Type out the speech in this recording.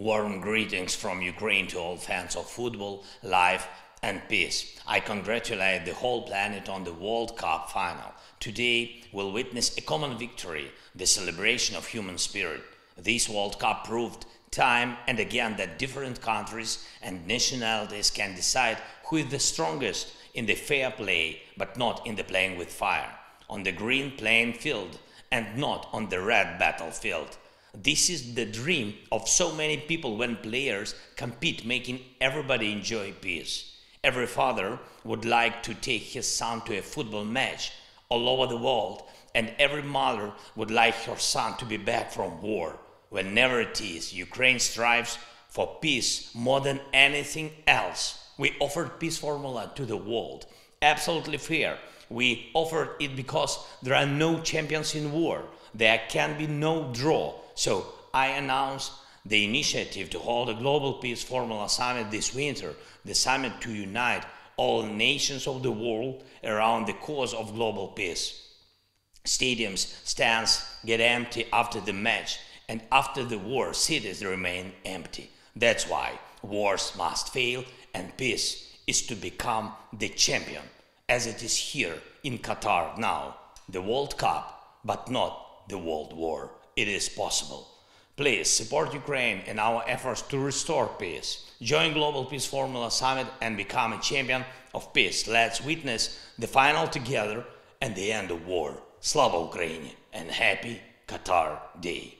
Warm greetings from Ukraine to all fans of football, life, and peace. I congratulate the whole planet on the World Cup final. Today we'll witness a common victory, the celebration of human spirit. This World Cup proved time and again that different countries and nationalities can decide who is the strongest in the fair play, but not in the playing with fire, on the green playing field and not on the red battlefield. This is the dream of so many people when players compete, making everybody enjoy peace. Every father would like to take his son to a football match all over the world, and every mother would like her son to be back from war. Whenever it is, Ukraine strives for peace more than anything else. We offered peace formula to the world. Absolutely fair. We offered it because there are no champions in war. There can be no draw. So I announced the initiative to hold a Global Peace Formula Summit this winter, the summit to unite all nations of the world around the cause of global peace. Stadiums, stands get empty after the match, and after the war, cities remain empty. That's why wars must fail, and peace is to become the champion, as it is here in Qatar now, the World Cup, but not the World War. It is possible. Please support Ukraine in our efforts to restore peace. Join Global Peace Formula Summit and become a champion of peace. Let's witness the final together and the end of war. Slava Ukraini and happy Qatar Day.